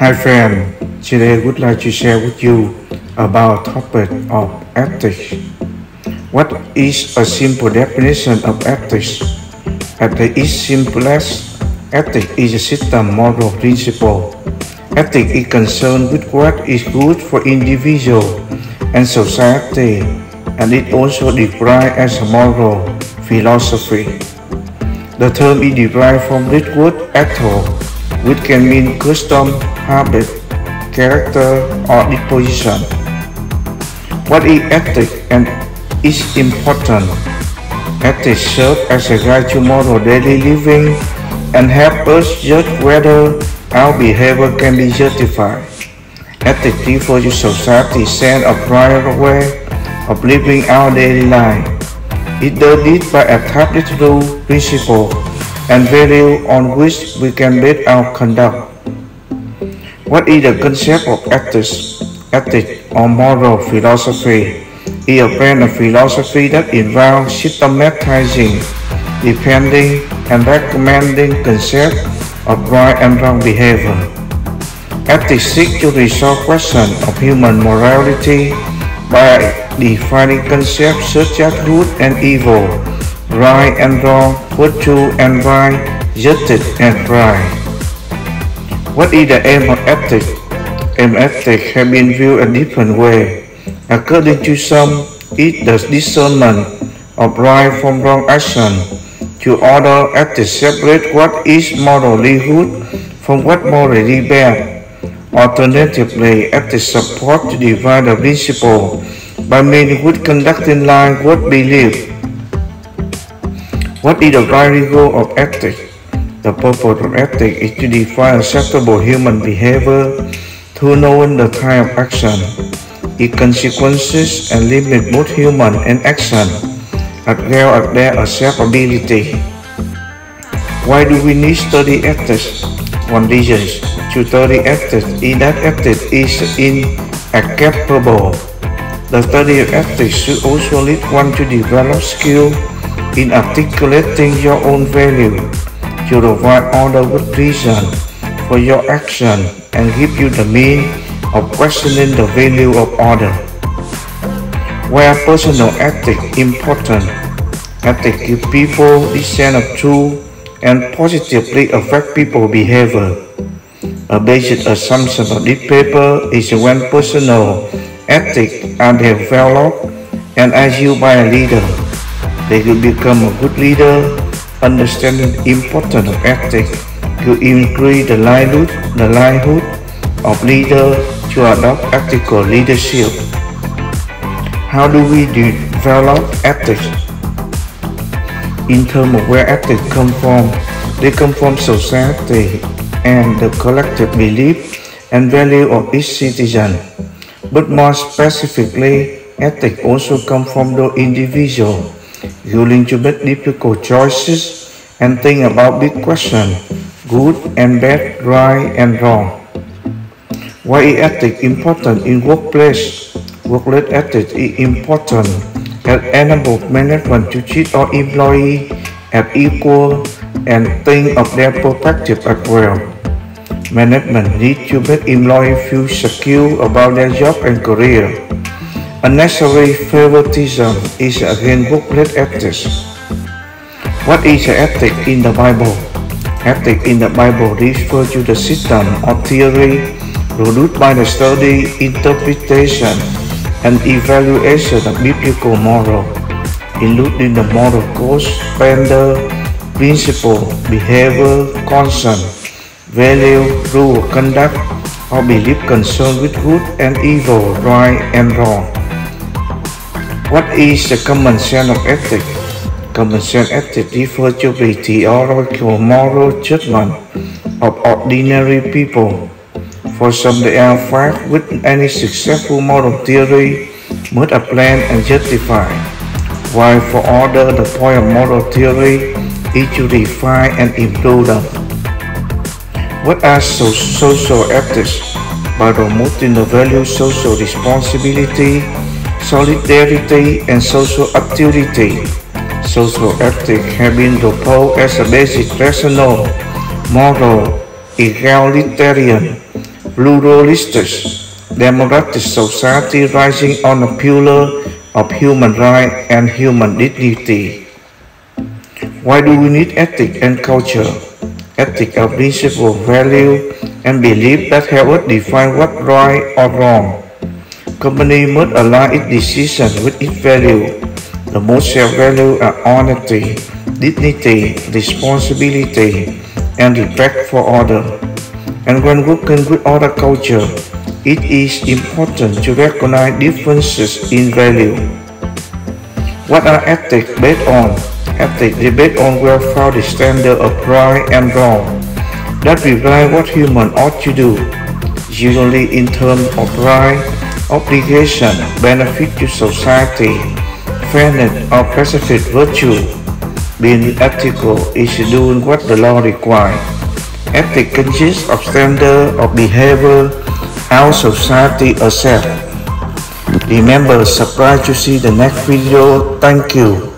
Hi friend, today I would like to share with you about topic of ethics. What is a simple definition of ethics? At its simplest, ethics is a system moral principle. Ethics is concerned with what is good for individual and society, and it also defined as a moral philosophy. The term is derived from Greek word ethos, which can mean custom, habit, character, or disposition. What is ethics and is important? Ethics serve as a guide to moral daily living and help us judge whether our behavior can be justified. Ethics refers to society's sense of right way of living our daily life. It does this by establishing rules, principles, and value on which we can base our conduct. What is the concept of ethics? Ethics or moral philosophy is a brand of philosophy that involves systematizing, defending, and recommending concepts of right and wrong behavior. Ethics seek to resolve questions of human morality by defining concepts such as good and evil, right and wrong, what virtue and right, justice and right. What is the aim of ethics? Aim ethics have been viewed a different way. According to some, it does discernment of right from wrong action. To other, ethics separate what is morally good from what morally bad. Alternatively, ethics support to divide the principle by means which conduct in line with belief. What is the primary goal of ethics? The purpose of ethics is to define acceptable human behavior through knowing the type of action, its consequences, and limit both human and action, as well as their acceptability. Why do we need study ethics? One reason to study ethics is that ethics is inescapable. The study of ethics should also lead one to develop skill in articulating your own value, to provide order with reason for your action, and give you the means of questioning the value of order. Where personal ethics important, ethics give people the sense of truth and positively affect people's behavior. A basic assumption of this paper is when personal ethics are developed and as you by a leader, they will become a good leader, understanding the importance of ethics to increase the livelihood, the livelihood of leaders to adopt ethical leadership. How do we develop ethics? In terms of where ethics come from, they come from society and the collective belief and value of each citizen. But more specifically, ethics also come from the individual, willing to make difficult choices and think about big questions, good and bad, right and wrong. Why is ethics important in workplace? Workplace ethics is important as enable management to treat all employees as equal and think of their perspective as well. Management needs to make employees feel secure about their job and career. Unnecessary favoritism is against workplace ethics. What is ethics ethic in the Bible? Ethic in the Bible refers to the system or theory produced by the study, interpretation, and evaluation of biblical moral, including the moral codes, standard, principle, behavior, concern, value, rule, conduct, or belief concerned with good and evil, right and wrong. What is the common sense of ethics? Common sense ethics refers to the theoretical moral judgment of ordinary people for some, they are fact with any successful moral theory must planned and justified, while for others the point of moral theory is to define and improve them. What are so social ethics? By promoting the value social responsibility, solidarity, and social activity. Social ethics have been proposed as a basic rational, moral, egalitarian, pluralistic, democratic society rising on a pillar of human rights and human dignity. Why do we need ethics and culture? Ethics are principle, value, and belief that help us define what right or wrong. Company must align its decision with its value. The most shared value are honesty, dignity, responsibility, and respect for others. And when working with other culture, it is important to recognize differences in value. What are ethics based on? Ethics is based on well-founded standard of right and wrong that reflect what humans ought to do, usually in terms of right, obligation, benefit to society, fairness, or specific virtue. Being ethical is doing what the law requires. Ethics consists of standard of behavior our society accepts. Remember, subscribe to see the next video. Thank you.